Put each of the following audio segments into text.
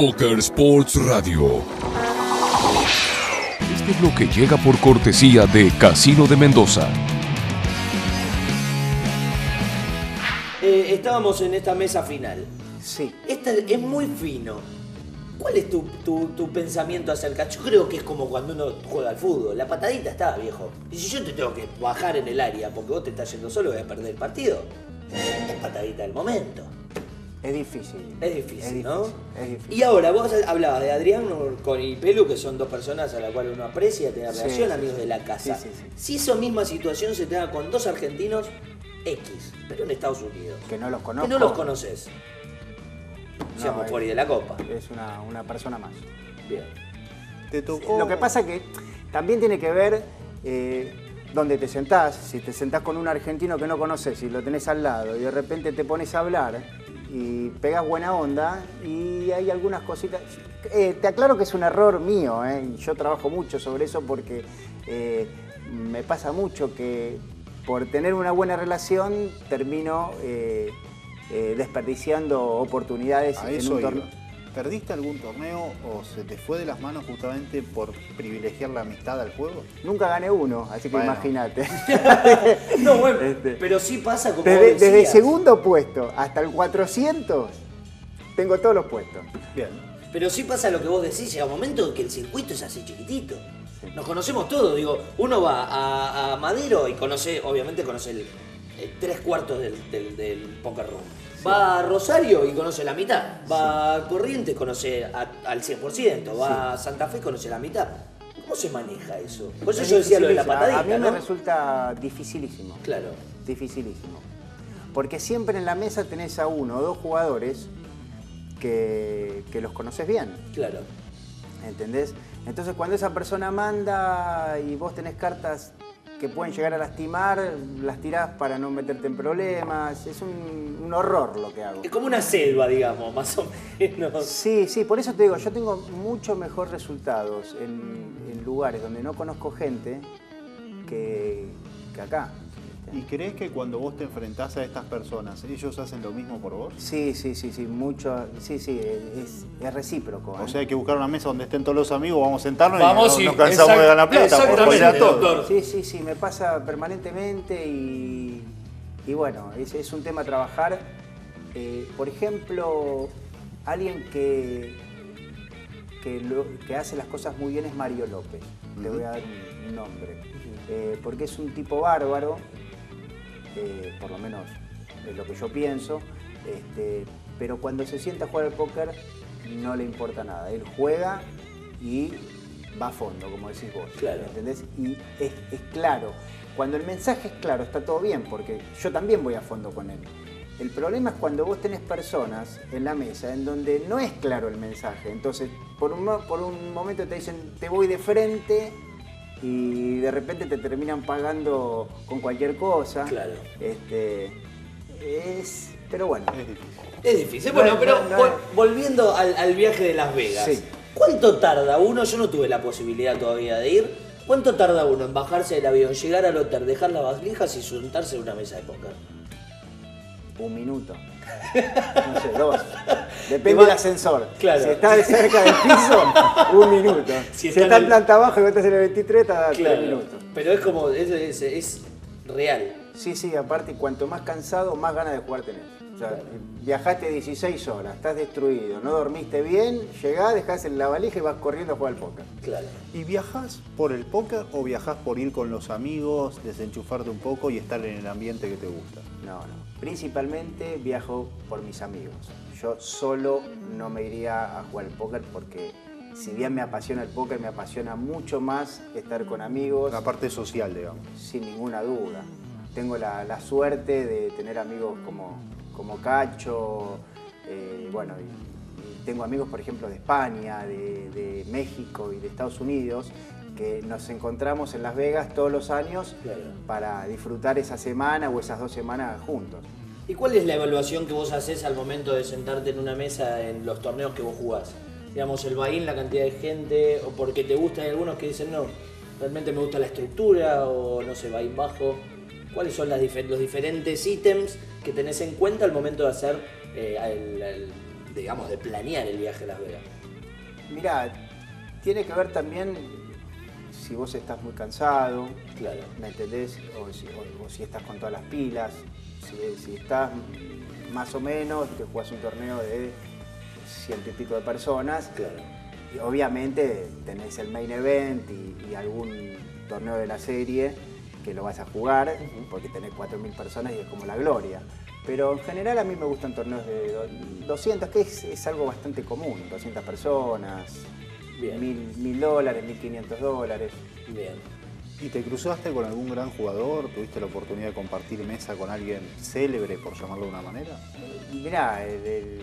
Poker Sports Radio. Este bloque llega por cortesía de Casino de Mendoza. Eh, estábamos en esta mesa final. Sí. Esta es muy fino. ¿Cuál es tu, tu- tu pensamiento acerca? Yo creo que es como cuando uno juega al fútbol. La patadita está, viejo. Y si yo te tengo que bajar en el área porque vos te estás yendo solo, voy a perder el partido. Es patadita del momento. Es difícil. Es difícil, ¿no? Es difícil. Y ahora, vos hablabas de Adrián con y Pelu, que son dos personas a las cuales uno aprecia, tiene Sí, relación, sí, amigos sí. de la casa. Sí, sí, sí. Si esa misma situación se te da con dos argentinos X, pero en Estados Unidos, Que no los conozco. que no los conoces, No, seamos es- fuera de la copa. Es una, una persona más. Bien. Te tocó. Lo que pasa que también tiene que ver eh, dónde te sentás. Si te sentás con un argentino que no conoces y lo tenés al lado y de repente te pones a hablar y pegas buena onda y hay algunas cositas. Eh, te aclaro que es un error mío, ¿eh? y yo trabajo mucho sobre eso porque eh, me pasa mucho que por tener una buena relación termino desperdiciando oportunidades en un torneo. ¿Perdiste algún torneo o se te fue de las manos justamente por privilegiar la amistad al juego? Nunca gané uno, así que Bueno. imagínate. No, bueno, Este. pero sí pasa como Desde, desde el segundo puesto hasta el 400, tengo todos los puestos. Bien. Pero sí pasa lo que vos decís, llega un momento en que el circuito es así chiquitito. Nos conocemos todos, digo, uno va a, a Madero y conoce, obviamente conoce el, el tres cuartos del, del- del poker room. Va a Rosario y conoce la mitad. Va a Corrientes, conoce a- al 100%. Va a Santa Fe, conoce la mitad. ¿Cómo se maneja eso? Por eso Es yo decía lo de la patadita, A mí ¿no? me resulta dificilísimo. Claro. Dificilísimo. Porque siempre en la mesa tenés a uno o dos jugadores que, que los conoces bien. Claro. ¿Entendés? Entonces cuando esa persona manda y vos tenés cartas que pueden llegar a lastimar, las tirás para no meterte en problemas. Es un, un horror lo que hago. Es como una selva, digamos, más o menos. Sí, sí, por eso te digo, yo tengo mucho mejor resultados en, en lugares donde no conozco gente que, que acá. ¿Y crees que cuando vos te enfrentás a estas personas, ellos hacen lo mismo por vos? Sí, sí, sí, sí, mucho, sí, sí, es, es recíproco. ¿eh? O sea, hay que buscar una mesa donde estén todos los amigos, vamos a sentarnos Vamos, y nos cansamos exact- de ganar plata. por exactamente, todo. Sí, sí, sí, me pasa permanentemente y, y bueno, es, es un tema a trabajar. Eh, por ejemplo, alguien que, que, lo- que hace las cosas muy bien es Mario López. Le voy a dar un, un nombre. Eh, porque es un tipo bárbaro, eh, por lo menos es lo que yo pienso, este, pero cuando se sienta a jugar al póker no le importa nada. Él juega y va a fondo, como decís vos. Claro. ¿Entendés? Y es, es claro. Cuando el mensaje es claro, está todo bien, porque yo también voy a fondo con él. El problema es cuando vos tenés personas en la mesa en donde no es claro el mensaje. Entonces, por un, por un momento te dicen, te voy de frente y de repente te terminan pagando con cualquier cosa. Claro. Este, es, pero bueno. Es difícil. Es difícil. Bueno, No, pero no, no volviendo al, al viaje de Las Vegas. Sí. ¿Cuánto tarda uno? Yo no tuve la posibilidad todavía de ir. ¿Cuánto tarda uno en bajarse del avión, llegar al hotel, dejar las valijas y sentarse en una mesa de póker? Un minuto. No sé, dos. Depende del ascensor. Claro. Si está cerca del piso, un minuto. Si Si, está en el- planta baja y estás en el 23, está a tres minutos. Pero es como, es, es- es real. Sí, sí, aparte, cuanto más cansado, más ganas de jugar tenés. O sea, viajaste 16 horas, estás destruido, no dormiste bien, llegás, dejás en la valija y vas corriendo a jugar al póker. Claro. ¿Y viajás por el póker o viajás por ir con los amigos, desenchufarte un poco y estar en el ambiente que te gusta? No, no. Principalmente viajo por mis amigos. Yo solo no me iría a jugar al póker porque si bien me apasiona el póker, me apasiona mucho más estar con amigos. La parte social, digamos. Sin ninguna duda. Tengo la, la suerte de tener amigos como, como Cacho, eh, bueno, y, y tengo amigos, por ejemplo, de España, de, de México y de Estados Unidos, que nos encontramos en Las Vegas todos los años Claro. para disfrutar esa semana o esas dos semanas juntos. ¿Y cuál es la evaluación que vos haces al momento de sentarte en una mesa en los torneos que vos jugás? Digamos, el baín, la cantidad de gente, o porque te gusta, hay algunos que dicen, no, realmente me gusta la estructura, o no sé, baín bajo. ¿Cuáles son las los diferentes ítems que tenés en cuenta al momento de hacer eh, el- el- digamos, de planear el viaje a Las Vegas? Mirá, tiene que ver también si vos estás muy cansado, Claro. ¿me entendés? O si, o- o si estás con todas las pilas. Si, si estás más o menos, te jugás un torneo de ciento y pico de personas. Claro. Y obviamente tenés el main event y, y algún torneo de la serie que lo vas a jugar, porque tenés 4.000 personas y es como la gloria. Pero en general a mí me gustan torneos de do- 200, que es, es algo bastante común, 200 personas, Bien. 1.000 1.000 dólares, 1.500 dólares. Bien. ¿Y te cruzaste con algún gran jugador? ¿Tuviste la oportunidad de compartir mesa con alguien célebre, por llamarlo de una manera? Mirá, el, el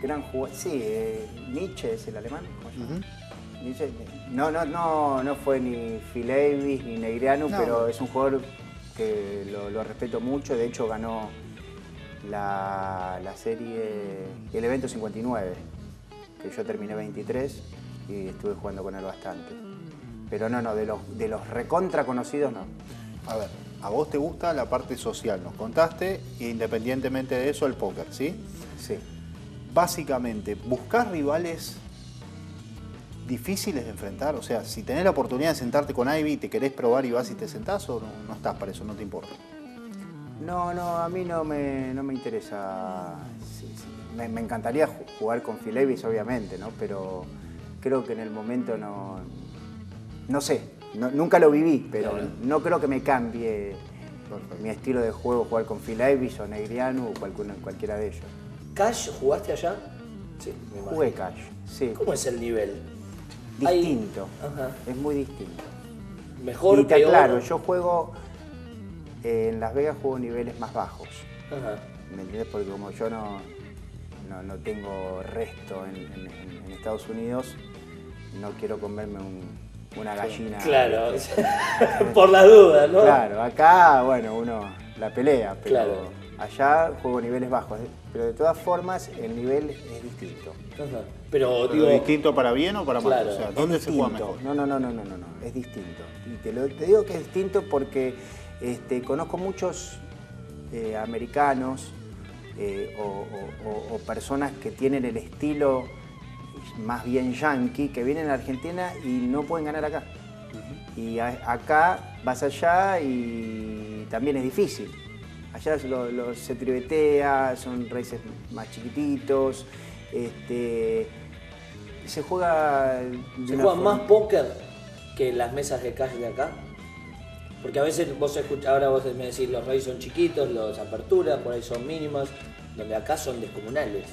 gran jugador, sí, eh, Nietzsche es el alemán. ¿cómo se llama? Ujú. Nietzsche, no, no, no, no fue ni Phil Davis ni Negreanu, No. pero es un jugador que lo, lo respeto mucho. De hecho, ganó la, la serie, el evento 59, que yo terminé 23 y estuve jugando con él bastante. Pero no, no, de los, de los recontra conocidos no. A ver, a vos te gusta la parte social, nos contaste, e independientemente de eso, el póker, ¿sí? Sí. Básicamente, ¿buscás rivales difíciles de enfrentar? O sea, si tenés la oportunidad de sentarte con Ivy, ¿te querés probar y vas y te sentás o no, no estás para eso, no te importa? No, no, a mí no me, no me interesa. sí, sí. Me, me encantaría ju- jugar con Phil Davis, obviamente, ¿no? Pero creo que en el momento no. No sé, no- nunca lo viví, pero Claro. no creo que me cambie Perfecto. mi estilo de juego jugar con Phil Davis o Negriano o cualquiera, cualquiera de ellos. ¿Cash jugaste allá? Sí, me. Jugué Cash, sí. ¿Cómo es el nivel? Hay- Distinto. Ajá. Es muy distinto. Mejor, y te peor. aclaro, yo juego. eh, en Las Vegas juego niveles más bajos. Ajá. ¿Me entiendes? Porque como yo no, no, no tengo resto en, en- en- en Estados Unidos, no quiero comerme un- una gallina. Claro, por la duda, ¿no? Claro, acá, bueno, uno la pelea, pero Claro. allá juego niveles bajos. Pero de todas formas, el nivel es distinto. Ajá. Pero ¿Pero digo, distinto para bien o para mal? Claro. O sea, ¿dónde se juega distinto. mejor? No, no, no, no, no, no, no, es distinto. Y te, lo- te digo que es distinto porque este, conozco muchos eh, americanos eh, o, o- o- o personas que tienen el estilo más bien yankee, que vienen a Argentina y no pueden ganar acá. Y a- acá vas allá y también es difícil. Allá lo- lo- se tribetea, son raíces más chiquititos. Este, se juega. ¿se juega forma- más póker que las mesas de cash de acá? Porque a veces vos escuchás, ahora vos me decís, los reyes son chiquitos, las aperturas por ahí son mínimas, donde acá son descomunales.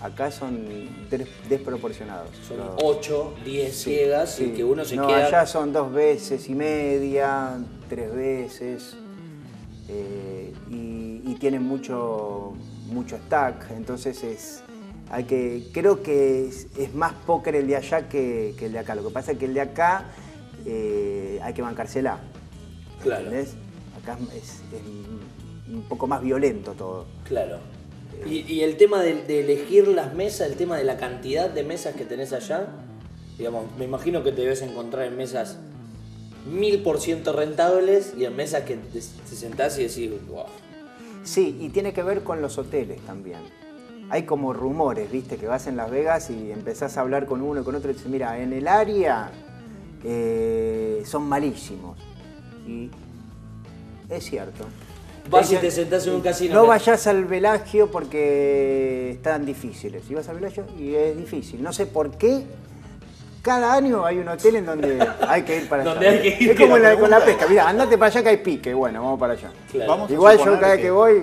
Acá son des- desproporcionados. Son Los- 8, 10 Sí, ciegas sí. y que uno se no, queda... allá son dos veces y media, tres veces. eh, y, y tienen mucho, mucho stack. Entonces es. Hay que, creo que es, es más póker el de allá que, que el de acá. Lo que pasa es que el de acá eh, hay que bancársela. Claro. ¿Entendés? Acá es, es un poco más violento todo. Claro. Y, el tema de, de elegir las mesas, el tema de la cantidad de mesas que tenés allá, digamos, me imagino que te debes encontrar en mesas mil por ciento rentables y en mesas que te, te sentás y decís, wow. Sí, y tiene que ver con los hoteles también. Hay como rumores, viste, que vas en Las Vegas y empezás a hablar con uno y con otro y dices, mira, en el área eh, son malísimos. Y es cierto. Vas y te sentás en un casino. No vayas al Velagio porque están difíciles. Y vas al Velagio y es difícil. No sé por qué. Cada año hay un hotel en donde hay que ir para allá. Donde hay que ir, Es como que la- la con la pesca. Mira, andate para allá que hay pique. Bueno, vamos para allá. Claro. Vamos a Igual yo cada vez que- que voy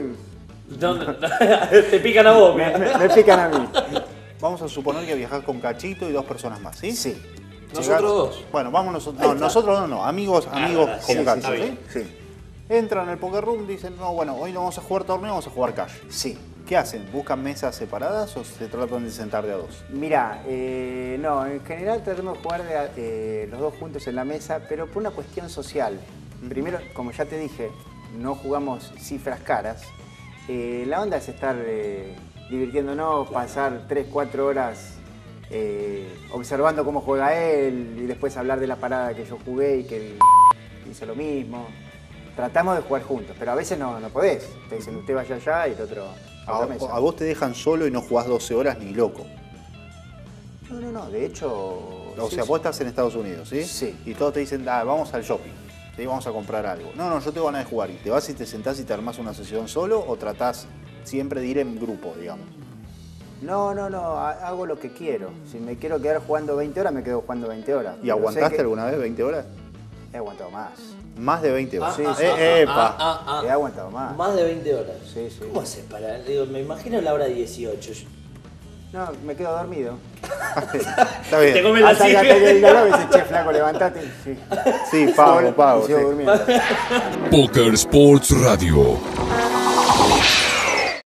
No, no, te pican a vos, me, me- me pican a mí. Vamos a suponer que viajás con Cachito y dos personas más, ¿sí? Sí. Nosotros dos. Bueno, vamos nosotros. No, nosotros no, no. Amigos, amigos verdad, con sí, bien. Sí. Entran al poker room, dicen, no, bueno, hoy no vamos a jugar torneo, vamos a jugar cash. Sí. ¿Qué hacen? ¿Buscan mesas separadas o se tratan de sentar de a dos? Mira, eh, no, en general tratamos de jugar de a- eh, los dos juntos en la mesa, pero por una cuestión social. Primero, como ya te dije, no jugamos cifras caras. Eh, la onda es estar divirtiéndonos, pasar 3, 4 horas observando cómo juega él y después hablar de la parada que yo jugué y que él hizo lo mismo. Tratamos de jugar juntos, pero a veces no, no podés. Te dicen, usted vaya allá y el otro A, otra mesa. a vos te dejan solo y no jugás 12 horas ni loco. No, no, no, de hecho... O sí, sea, sí. vos estás en Estados Unidos, ¿sí? Sí. Y todos te dicen, ah, vamos al shopping, ¿sí? vamos a comprar algo. No, no, yo tengo ganas de jugar. ¿Y te vas y te sentás y te armás una sesión solo o tratás siempre de ir en grupo, digamos? No, no, no, ha- hago lo que quiero. Si me quiero quedar jugando 20 horas, me quedo jugando 20 horas. ¿Y Pero aguantaste que alguna vez 20 horas? He aguantado más. Más de 20 horas. Sí, sí. Eh, epa. Ah, ah, He ah. aguantado más. Más de 20 horas. Sí, sí. ¿Cómo haces para.? Digo, me imagino la hora 18. No, me quedo dormido. Está bien. Te come la Hasta que, diga, no, me dice, che, flaco, levantate. Sí. Sí, pago, Y pago. sigo sí. durmiendo. Poker Sports Radio.